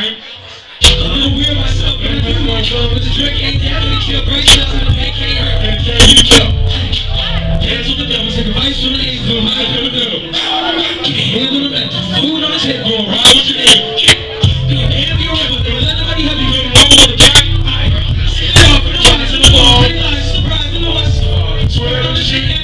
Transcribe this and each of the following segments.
right? I'm gonna wear myself in the new one, but the drink ain't to kill brace up and the hurt. And can you jump? Cancel the devil, take advice from the angel, high from the devil. Keep your hand on the back, food on the table, going ride with your name. On the the the surprise in the. Swear on the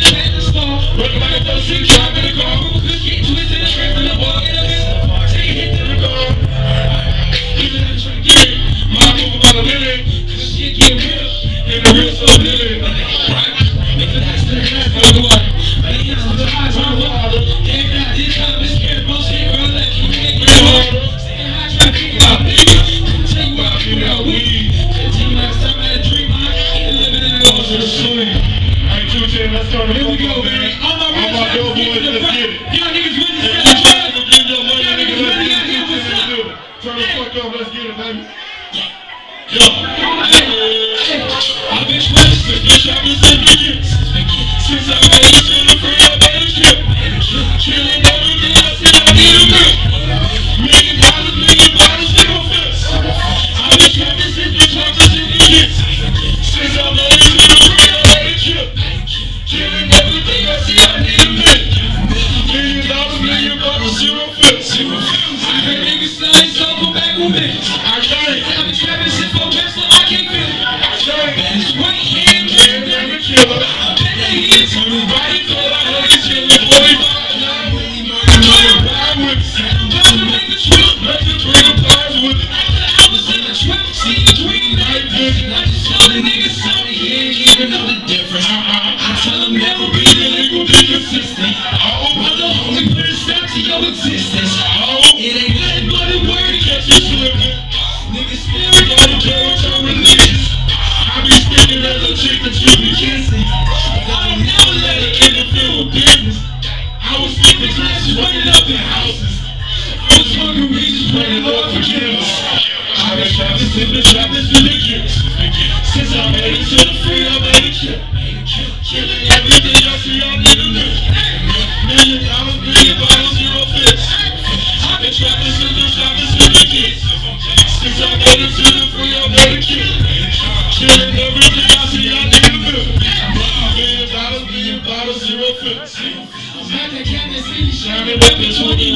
Let's Here we go, man. All my get boys, let's get it. Y'all niggas ready to you up? to get your money, nigga, let's get it. niggas what's up? Turn the fuck up, let's get it, baby. Yo, I've been trying to get since I me. I got. I've been trapping shit for best, I can't feel. I got it. This right hand can never kill it. I bet that he is on his body, so I heard he's chillin'. Boy, I'm really money, ride with it. I'm about to make the trip, make the three bars with it. I was in the trap, see the green. I just told the niggas something, he ain't even know the difference. I tell him never be illegal, be consistent. you reasons pray the Lord forgives. I've been trapped in sin, been trapped in religion. Since I made it to the freedom of nature. Killing everything I see on the internet. Million dollars, billion bottles, zero fits. I've been trapped in sin, been trapped in religion. Since I made it to the freedom of nature. Killing everything I see on the internet. Million dollars, billion bottles, zero fits. I'm at the Kansas city, shining with the 20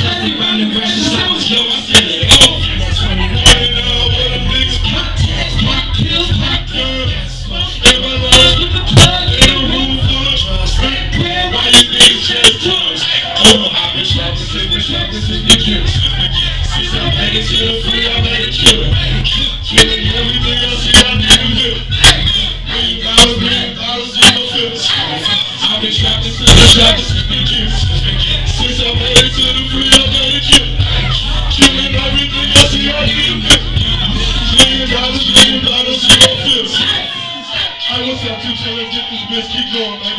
opposite was opposite the juice. Since I made it to the free, I made it through. Killing everything else that I do. Green dollars, black bottles, and. I've been trapping since I tried to sip the. Since I made it to the free, I made it. Killing everything else that I do. I was up to tell him get this bitch, keep going, man.